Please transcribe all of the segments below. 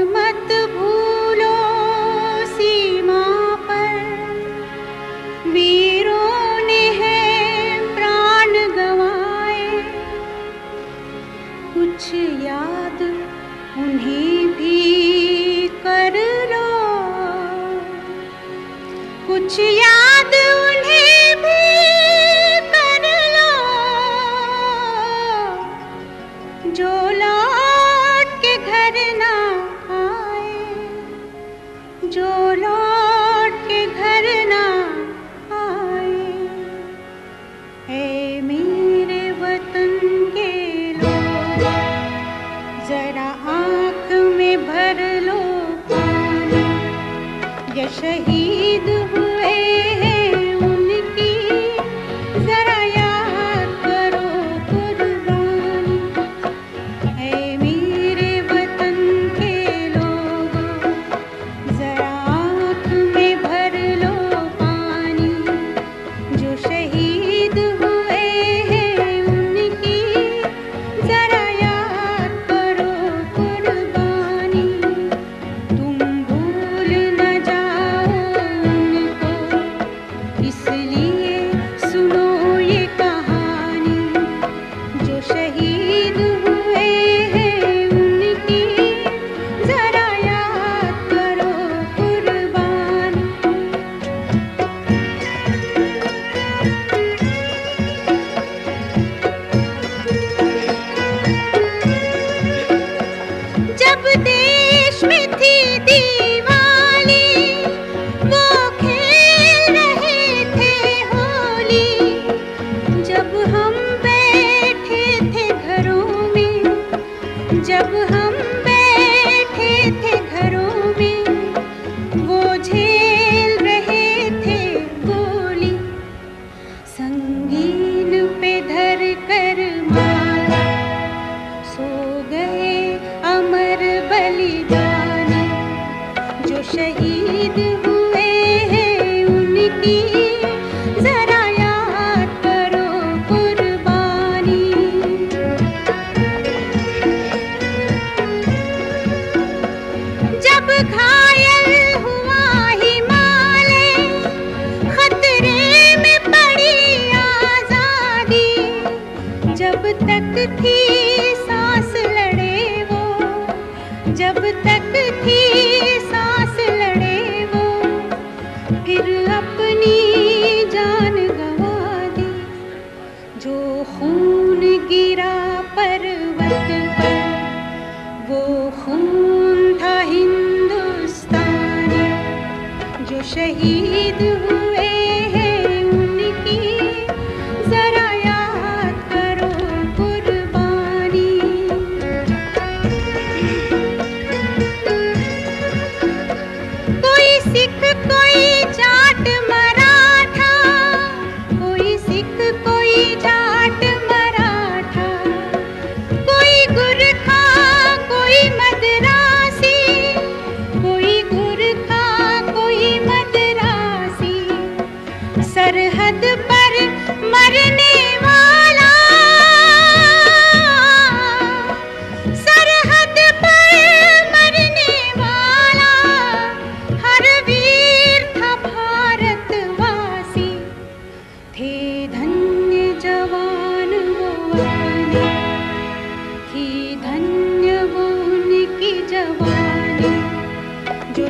मत भूलो सीमा पर। वीरों ने है प्राण गवाए। कुछ याद उन्हें भी कर लो। कुछ याद उन्हें भी कर लो। जो लौट के घर ना जो लौट के घर ना आए। ऐ मेरे वतन के लोग जरा आंख में भर आं भरलो यशहि शहीद हुए हैं उनकी। जरा याद करो कुर्बानी। जब घायल हुआ हिमालय, खतरे में पड़ी आज़ादी। जब तक थी सांस लड़े वो, जब तक थी शहीद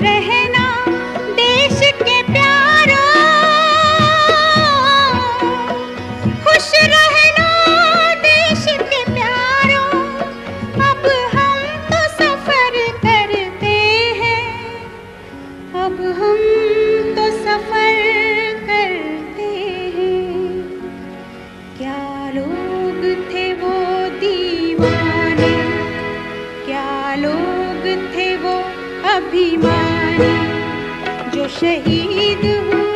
रहना देश के प्यारो। खुश रहना देश के प्यारो। अब हम तो सफ़र करते हैं। अब हम तो सफ़र करते हैं। क्या लोग थे वो दीवाने? क्या लोग थे वो अभिमानी जो शहीद हुआ